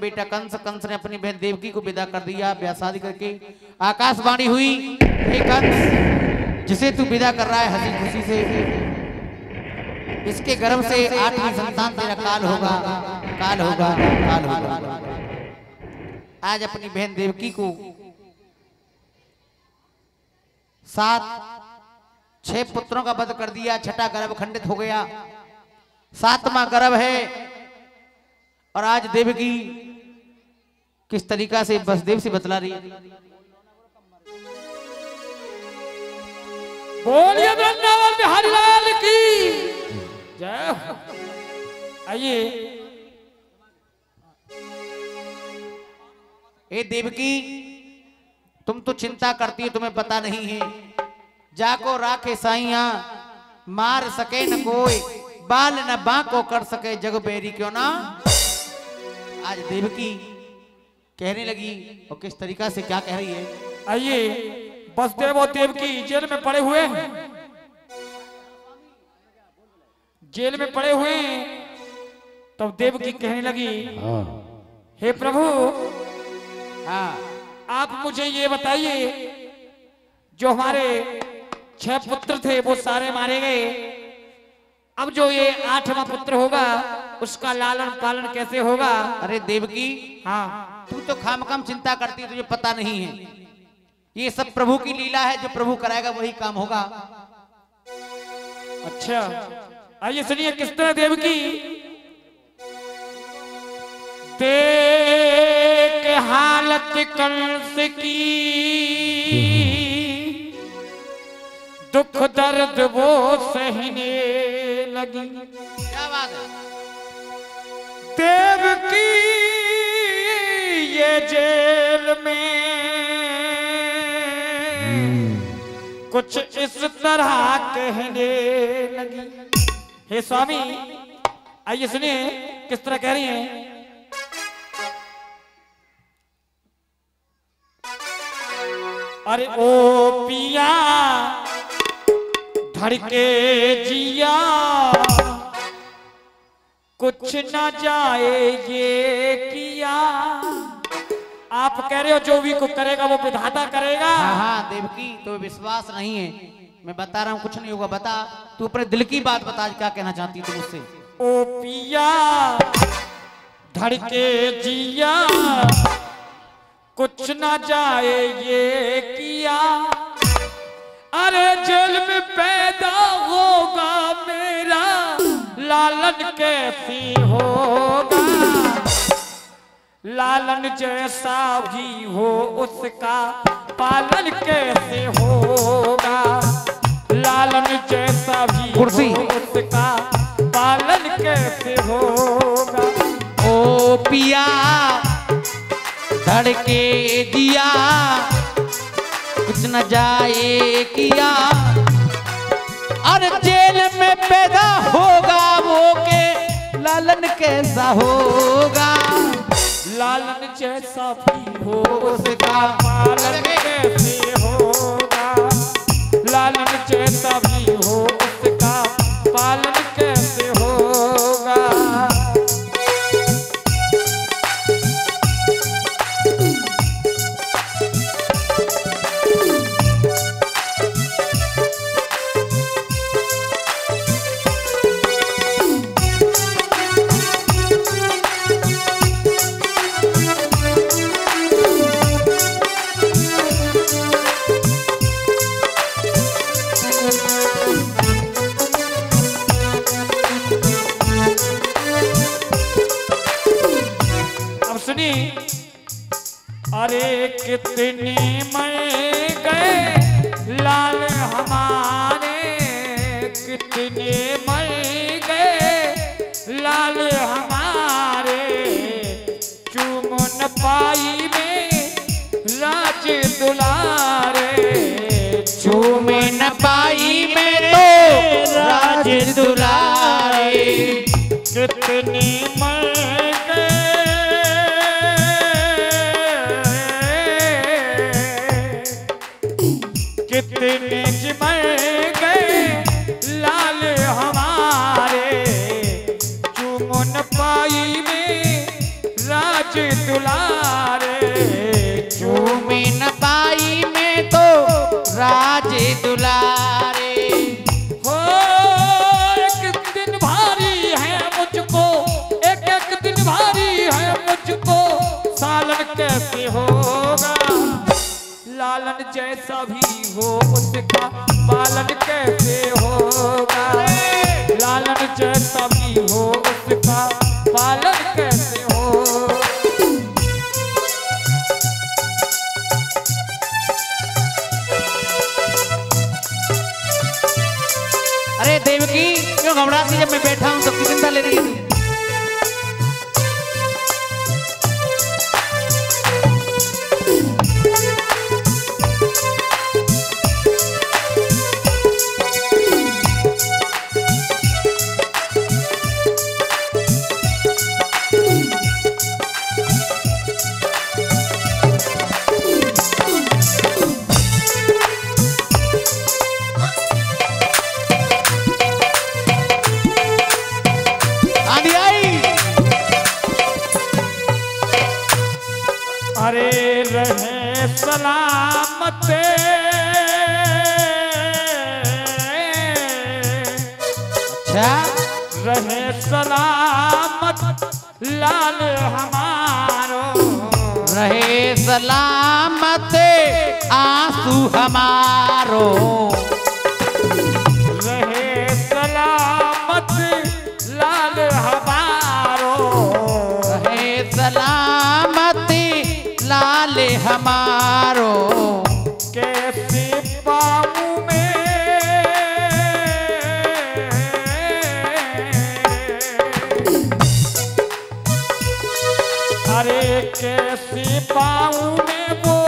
बेटा कंस कंस ने अपनी बहन देवकी को विदा कर दिया, ब्याह शादी करके आकाशवाणी हुई, हे कंस, जिसे तू विदा कर रहा है हँसी खुशी से, इसके गर्भ से आठवीं संतान तेरा काल होगा काल होगा काल होगा। आज अपनी बहन देवकी को सात, छह पुत्रों का वध कर दिया, छठा गर्भ खंडित हो गया। सातवां गर्भ है, और आज देवकी किस तरीका से बसदेव से बतला रही है? बोलिए वृंदावन बिहारी लाल की। जय आइए। ए देवकी तुम तो चिंता करती हो तुम्हें पता नहीं है। जाको राखे साइया मार सके न कोई बाल न बाको कर सके जग बेरी क्यों ना? आज देवकी कहने लगी और किस तरीका से क्या कह रही है? आइए बसदेव और देव की जेल में पड़े हुए हैं। जेल में पड़े हुए हैं तब देव की कहने लगी हे प्रभु हाँ। आप मुझे ये बताइए जो हमारे छह पुत्र थे वो सारे मारे गए। अब जो ये आठवां पुत्र होगा उसका लालन पालन कैसे होगा? अरे देवकी हाँ। तू तो खाम खाम चिंता करती है तुझे पता नहीं है। ये सब प्रभु की लीला है जो प्रभु कराएगा वही काम होगा। अच्छा। आइए सुनिए किस तरह देव की देख हालत कंस की। दुख दर्द वो सहने लगी। क्या बात है? जेल में। कुछ इस तरह कहने लगी। हे स्वामी, आइए सुनिए, किस तरह कह रही हैं? अरे ओ पिया, धड़के जिया। कुछ न जाए ये किया। आप कह रहे हो जो भी को करेगा वो विधाता करेगा। हाँ हाँ देवकी तो विश्वास नहीं है। मैं बता रहा हूँ कुछ नहीं होगा। बता तू अपने दिल की बात बता क्या कहना चाहती तू मुझसे? ओ पिया धड़के जिया कुछ ना जाए ये किया। अरे जेल में पैदा होगा मेरा लालन कैसी होगा? लालन जैसा भी हो उसका पालन कैसे होगा? लालन जैसा भी कुर्सी। हो उसका पालन कैसे होगा? ओ पिया धड़के दिया कुछ न जाए किया। और जेल में पैदा होगा वो के लालन कैसा होगा? लालन जैसा भी हो उसका पालन कैसे होगा। लालन जैसा भी हो उसका पालन पाई में राज दुलारे चूमे न पाई में तो राज दुलारे। कितनी रहे सलामत लाल हमारो। रहे सलामत आँसू हमारो। रहे सलामत लाल हमारो। रहे सलामत लाल हमारो। कैसे पाऊँ मैं वो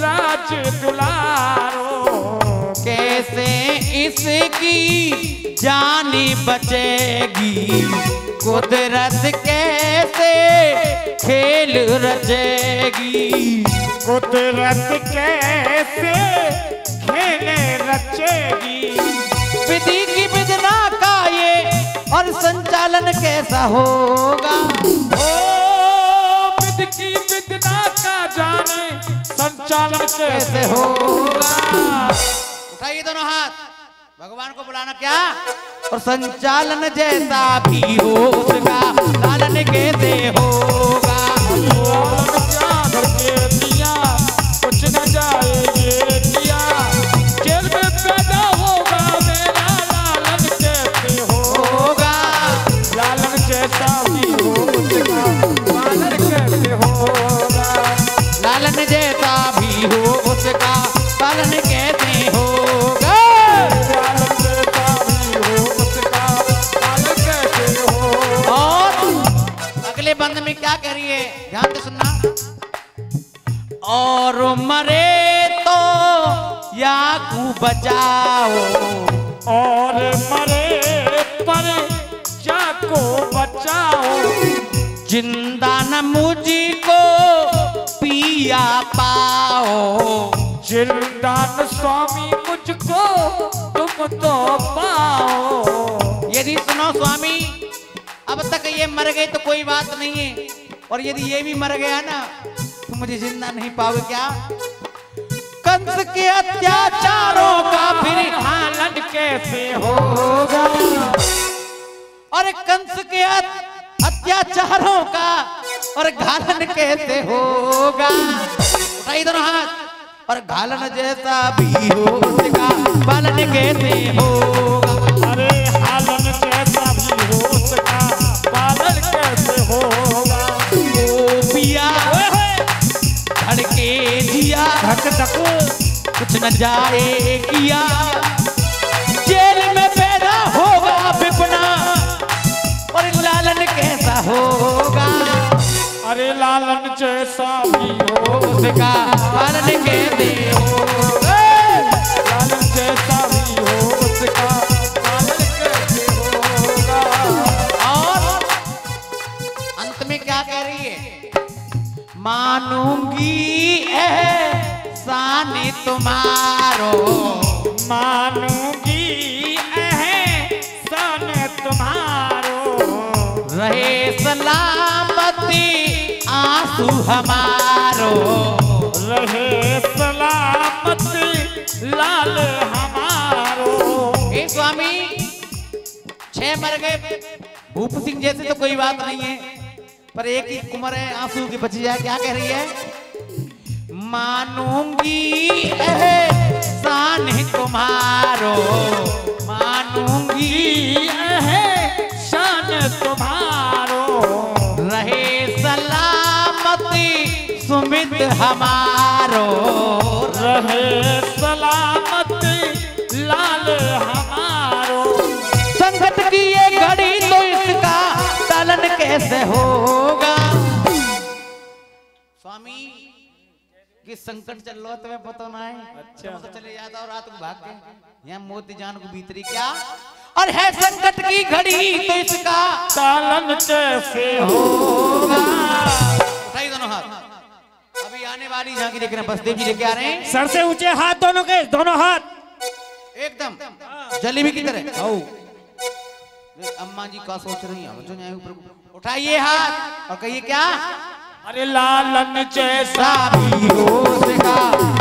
राज दुलारो। कैसे इसकी जानी बचेगी? कुदरत कैसे खेल रचेगी? कुदरत कैसे खेल रचेगी? विधि की विधना का ये और संचालन कैसा होगा? ओ संचालन कैसे होगा? उठाइए दोनों हाथ। भगवान को बुलाना क्या? और संचालन जैसा भी हो उसका लालन कैसे होगा? बचाओ और मरे, पर जाको बचाओ। ज़िंदा न मुझको पिया पाओ। जिंदान स्वामी मुझको, तुम तो पाओ। यदि सुनो स्वामी, अब तक ये मर गए तो कोई बात नहीं है। और यदि ये भी मर गया ना तो मुझे ज़िंदा नहीं पाओगे क्या? कंस के अत्याचारों का कैसे होगा। और कंस के अत्याचारों का और घालन कैसे होगा? दोनों हाथ। और घालन जैसा भी हो उसका पालन कैसे होगा? अरे हालन भी हो उसका पालन कैसे होगा? ओ पिया धड़के जिया धक धक। कुछ न जाए किया। उसका पालन कैसे होगा लालन हो उसका पालन कैसे होगा और अंत में क्या कह रही है? मानूँगी एहसान तुम्हारो। मानूँगी एहसान तुम्हारो। रहे सलामती आँसू हमारो। रहे सलामत लाल हमारो। हे स्वामी, छह मर गए। भूप सिंह जैसे तो कोई बात नहीं है, पर एक ही उम्र है, आँसू की बची जाए क्या कह रही है? मानूँगी एहसान तुम्हारो। हमारो। रहे सलामत लाल हमारो। संकट की ये घड़ी तो इसका टलन कैसे होगा? स्वामी कि संकट चल रहा है तुम्हें पता ना है? अच्छा। तो चले जाता और रात को भाग के। यहाँ मोती जान को भीतरी क्या? और है संकट की घड़ी तो इसका तालन कैसे होगा? उठाइए दोनों हाथ। वाली झांकी देख रहे हैं बसदेव जी लेके आ रहे हैं। सर से ऊँचे हाथ दोनों के दोनों हाथ। एकदम। जलेबी की तरह? अम्मा जी का सोच रही है उठाइए हाथ और कहिए क्या? अरे लालन जैसा भी हो सका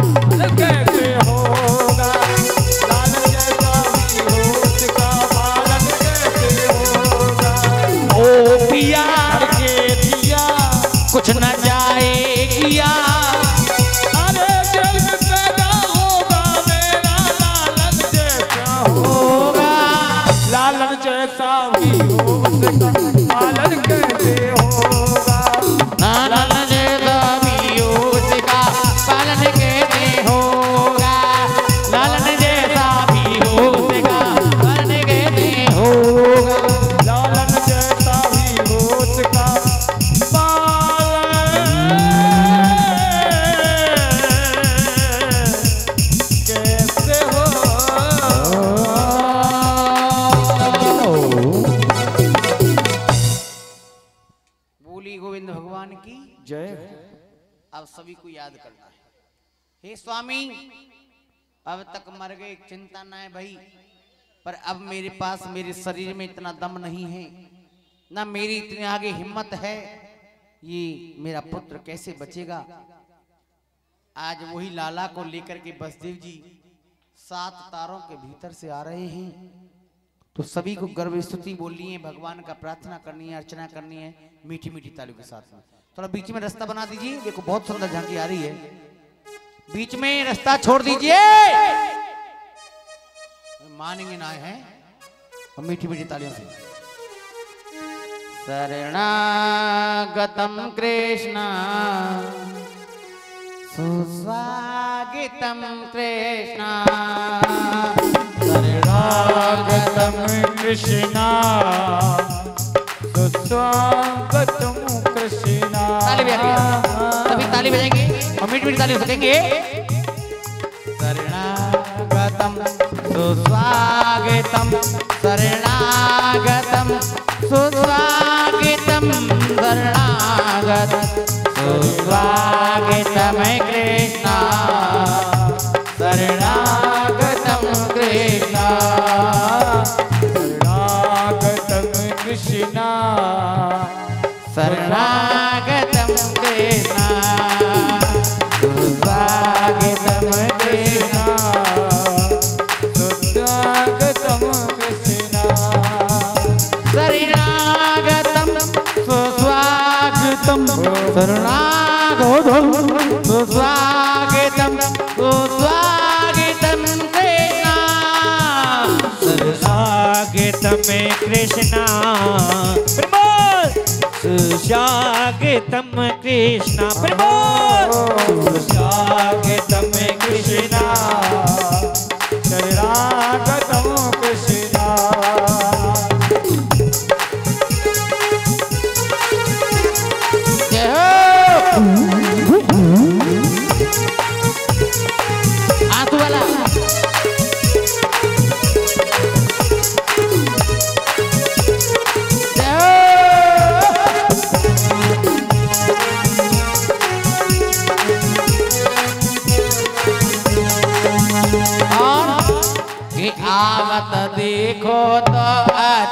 भगवान की जय। सभी को याद करना। है स्वामी, अब तक मर गए, चिंता ना है भाई, पर अब मेरे पास मेरे शरीर में इतना दम नहीं है, ना मेरी इतनी आगे हिम्मत है, ये मेरा पुत्र कैसे बचेगा? आज वही लाला को लेकर के बसदेव जी सात तारों के भीतर से आ रहे हैं। तो सभी को गर्व स्तुति बोलनी है, भगवान का प्रार्थना करनी है, अर्चना करनी है मीठी मीठी तालियों के साथ में। थोड़ा बीच में रास्ता बना दीजिए, देखो बहुत सुंदर झांकी आ रही है। बीच में रास्ता छोड़ दीजिए। मानेंगे ना है। और मीठी मीठी तालियों से। शरणागतम कृष्ण। सुस्वागतम कृष्ण। शरणागतम कृष्णा। सुस्वागतम कृष्णा। ताली बजाएँगे और मीठ मीठ ताली सकेंगे शरणागतम सुस्वागतम शरणागतम सुस्वागतम शरणागत सुस्वागतम सुस्वागतम कृष्णा। प्रमोद! तम कृष्णा सुस्वागतम देखो तो अटक